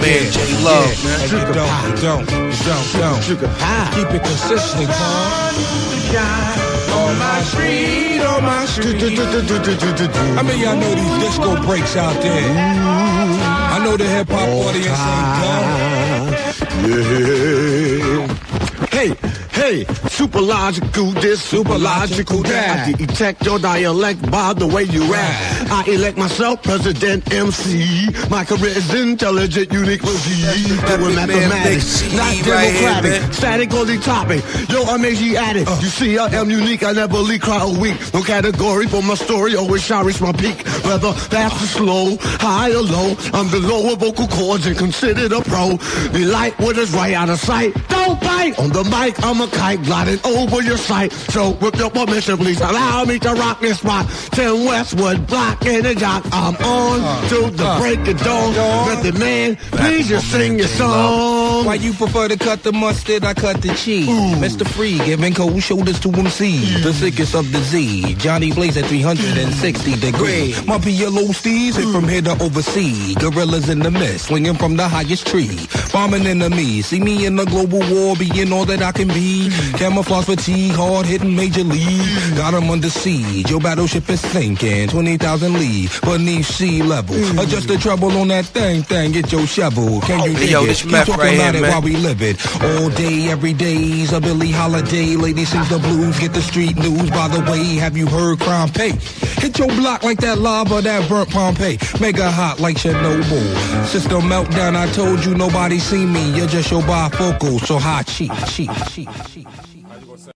man J Love, man. You don't, you don't, you don't, you don't. Sugar pie. Keep it consistent, huh? On my street, on my street. I mean, y'all know these disco breaks out there. I know the hip hop audience ain't dumb. Yeah. Hey, super logical this, super logical that. I detect your dialect by the way you rap. I elect myself president MC. My career is intelligent, unique disease. Doing mathematics, not democratic. Static on the topic. Yo, I'm Asiatic. You see, I am unique. I never leak, cry a week. No category for my story. Always shall reach my peak. Whether fast or slow, high or low. I'm below with vocal cords and considered a pro. The light with us right out of sight. Don't bite on the mic. I'm a kite gliding over your sight. So with your permission, please allow me to rock this spot. 10 Westwood block in the dock. I'm on to the break of dawn. Method man, please just sing your song. Why you prefer to cut the mustard? I cut the cheese. Mr. Free giving cold shoulders to MC. The sickest of disease. Johnny Blaze at 360 degrees. My PLO steez hit from here to overseas. Gorillas in the mist, swinging from the highest tree. Bombing enemies. See me in the global war, being all that I can be. Mm. Camouflage fatigue, hard hitting major league. Mm. Got 'em under siege. Your battleship is sinking. 20,000 league beneath sea level. Mm. Adjust the trouble on that thing, thing. Get your shovel. Can you Hey, dig yo, this meth right here, it while we live it. All day, every day's a Billie Holiday. Lady sings the blues, get the street news. By the way, have you heard crime pay? Hit your block like that lava that burnt Pompeii. Mega hot like Chernobyl. System meltdown, I told you nobody see me. You're just your bifocal, so hot cheap, cheap, cheap, cheap.